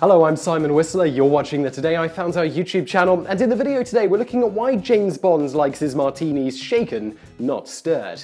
Hello, I'm Simon Whistler. You're watching the Today I Found Out YouTube channel, and in the video today we're looking at why James Bond likes his martinis shaken, not stirred.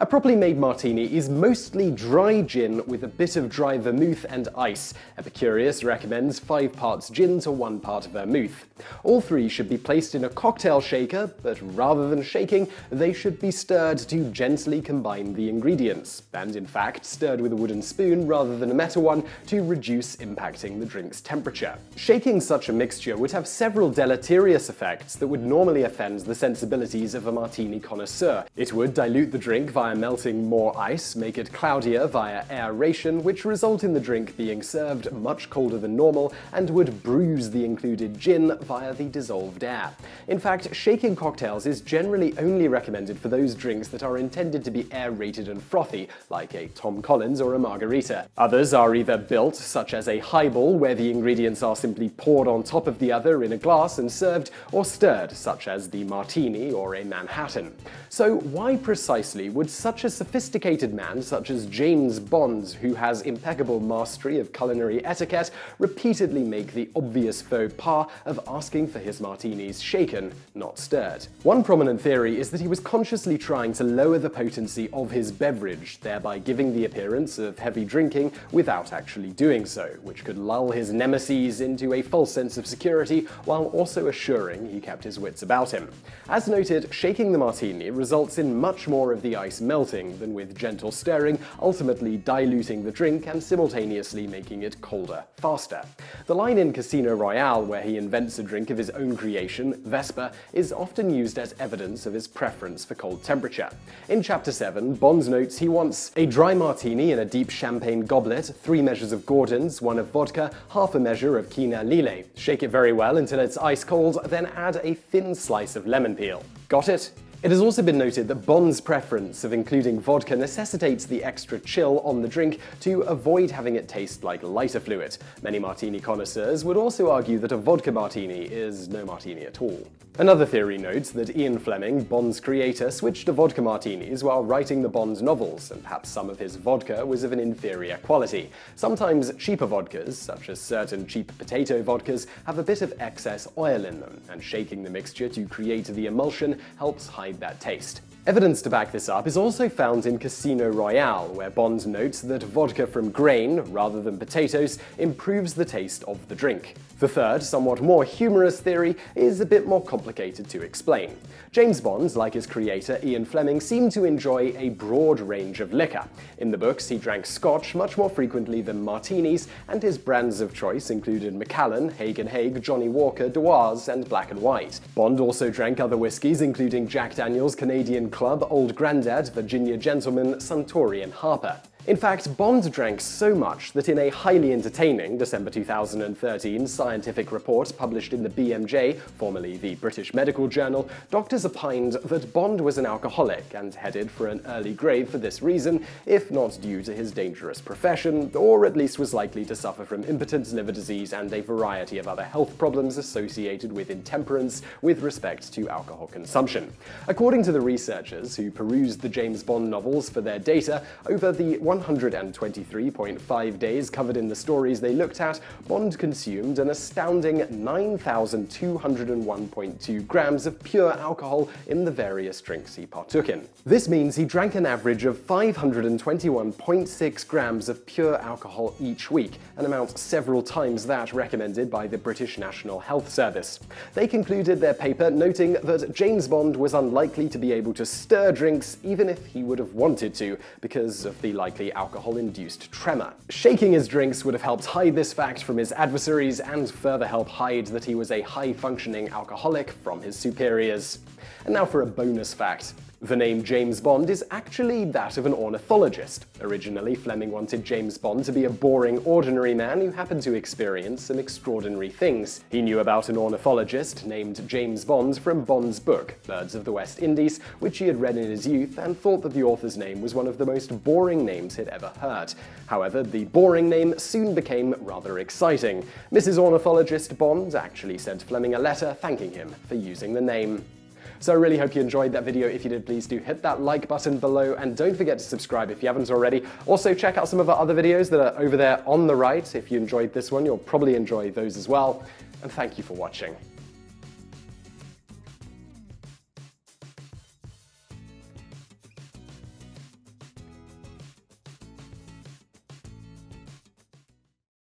A properly made martini is mostly dry gin with a bit of dry vermouth and ice. Epicurious recommends 5 parts gin to 1 part vermouth. All three should be placed in a cocktail shaker, but rather than shaking, they should be stirred to gently combine the ingredients, and in fact stirred with a wooden spoon rather than a metal one to reduce impacting the drink's temperature. Shaking such a mixture would have several deleterious effects that would normally offend the sensibilities of a martini connoisseur. It would dilute the drink via via melting more ice, make it cloudier via aeration, which result in the drink being served much colder than normal, and would bruise the included gin via the dissolved air. In fact, shaking cocktails is generally only recommended for those drinks that are intended to be aerated and frothy, like a Tom Collins or a margarita. Others are either built, such as a highball, where the ingredients are simply poured on top of the other in a glass and served, or stirred, such as the martini or a Manhattan. So why precisely would such a sophisticated man such as James Bond, who has impeccable mastery of culinary etiquette, repeatedly make the obvious faux pas of asking for his martinis shaken, not stirred. One prominent theory is that he was consciously trying to lower the potency of his beverage, thereby giving the appearance of heavy drinking without actually doing so, which could lull his nemesis into a false sense of security while also assuring he kept his wits about him. As noted, shaking the martini results in much more of the ice melting than with gentle stirring, ultimately diluting the drink and simultaneously making it colder faster. The line in Casino Royale where he invents a drink of his own creation, Vesper, is often used as evidence of his preference for cold temperature. In Chapter 7, Bond notes he wants a dry martini in a deep champagne goblet, three measures of Gordon's, one of vodka, half a measure of Kina Lillet. Shake it very well until it's ice cold, then add a thin slice of lemon peel. Got it? It has also been noted that Bond's preference of including vodka necessitates the extra chill on the drink to avoid having it taste like lighter fluid. Many martini connoisseurs would also argue that a vodka martini is no martini at all. Another theory notes that Ian Fleming, Bond's creator, switched to vodka martinis while writing the Bond novels, and perhaps some of his vodka was of an inferior quality. Sometimes cheaper vodkas, such as certain cheap potato vodkas, have a bit of excess oil in them, and shaking the mixture to create the emulsion helps hide that taste. Evidence to back this up is also found in Casino Royale, where Bond notes that vodka from grain, rather than potatoes, improves the taste of the drink. The third, somewhat more humorous theory is a bit more complicated to explain. James Bond, like his creator Ian Fleming, seemed to enjoy a broad range of liquor. In the books, he drank scotch much more frequently than martinis, and his brands of choice included Macallan, Haig and Haig, Johnnie Walker, Dewar's, and Black and White. Bond also drank other whiskies, including Jack Daniels, Canadian Club, Old Grandad, Virginia Gentleman, Suntory, and Harper. In fact, Bond drank so much that in a highly entertaining December 2013 scientific report published in the BMJ, formerly the British Medical Journal, doctors opined that Bond was an alcoholic and headed for an early grave for this reason, if not due to his dangerous profession, or at least was likely to suffer from impotence, liver disease, and a variety of other health problems associated with intemperance with respect to alcohol consumption. According to the researchers who perused the James Bond novels for their data, over the 123.5 days covered in the stories they looked at, Bond consumed an astounding 9,201.2 grams of pure alcohol in the various drinks he partook in. This means he drank an average of 521.6 grams of pure alcohol each week, an amount several times that recommended by the British National Health Service. They concluded their paper noting that James Bond was unlikely to be able to stir drinks even if he would have wanted to, because of the likely alcohol-induced tremor. Shaking his drinks would have helped hide this fact from his adversaries and further help hide that he was a high-functioning alcoholic from his superiors. And now for a bonus fact. The name James Bond is actually that of an ornithologist. Originally, Fleming wanted James Bond to be a boring, ordinary man who happened to experience some extraordinary things. He knew about an ornithologist named James Bond from Bond's book, Birds of the West Indies, which he had read in his youth and thought that the author's name was one of the most boring names he'd ever heard. However, the boring name soon became rather exciting. Mrs. Ornithologist Bond actually sent Fleming a letter thanking him for using the name. So I really hope you enjoyed that video. If you did, please do hit that like button below and don't forget to subscribe if you haven't already. Also, check out some of our other videos that are over there on the right. If you enjoyed this one, you'll probably enjoy those as well. And thank you for watching.